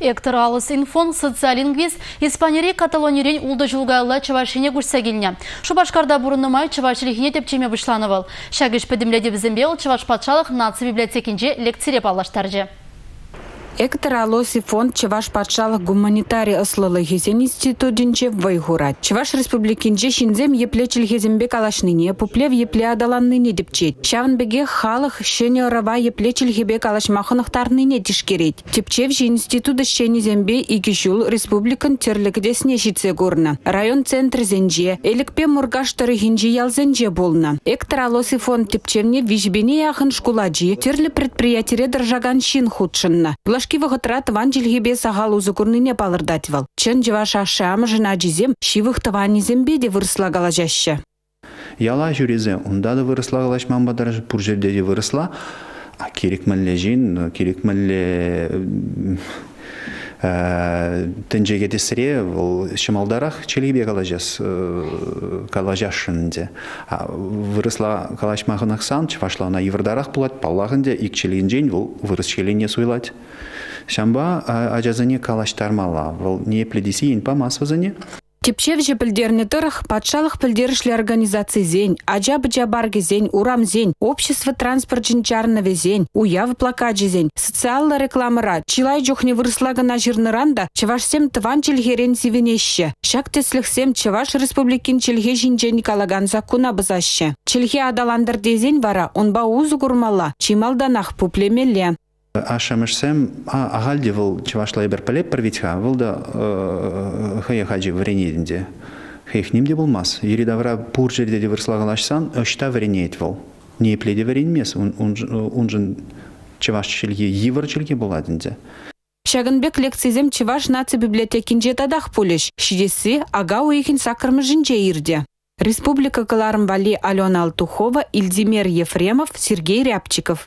Эктор алыс инфон социалингвист Испанири Каталонирен улды жылғайлы чавашине күрсе келіне. Шубашкарда бұрынымай чавашилихіне деп чеме бұшланывал. Шагыш пөдімледі бізімбел чаваш патшалық наци библиотекінже лекцире балаштаржы. Эктор Алоси фонд Чеваш патшалық гуманитарий ыслылы хезен институтинче вайхурат. Чеваш республикинче шинзем епле чилхезембек алашныне, пуплев епле адаланныне депчет. Шавынбеге халық шене ырава епле чилхебек алашмахынықтарныне тишкерет. Тепчев же институты шені зембе ики жул республикан терлікдесне шитсе горна. Район центр зенже, элікпе мургаштыры хинжи ялзенже болна. Эктор Алоси фонд тепчевне вижбене яхын шкуладжи, терлі предприятире держаган шин худшынна. Пашки вғытра тыван жилгебе сағал узы күрніне балырдатывал. Чын жыва шашамы жына жизем, шивых тыван изембе де вырысла галажашы. Яла жүрезе, онда да вырысла галашман бадар, пұр жерде де вырысла. Керек мәлі жин, керек мәлі тенжеге тесіре ол шымалдарақ челебе калажас калажашынде. Вырысла калашмағынақсан чывашлана еврдарақ булат паллағынде ик челинжен ол вырыс челине суйлать. Шамба ажазыне калаштармала ол не пледисиин па масвазыне Тепчев же пілдерні тұрық, патшалық пілдерішлі организации зень, ажа бджа барги зень, урам зень, общество транспорт жинчарнове зень, уяв плакаджи зень, социалла рекламыра, чилай жохне вырыслагана жирныранда, чевашсем тыван чилгерен зивенеще. Шак теслихсем чеваш республикин чилге жинчен калаган закуна бызаще. Чилге адаландыр дезень вара, онба узу гурмала, чималданах пуплемелле. Ашамышсем агалде выл чывашлай бір пілеп первитха выл да хыя хаджи вренедінде хейхнимде болмас еридавра пур жерде де вырслагалашсан өшта вренейт выл не пледе вренмес унжын чываш чилге йывыр чилге боладінде Шагынбек лекцизем Чеваш наци библиотекинже тадах пулеш. Шидеси ага уихин сакырмы жинже ирде. Республика Калармбали Алена Алтухова, Ильдимер Ефремов, Сергей Рябчиков.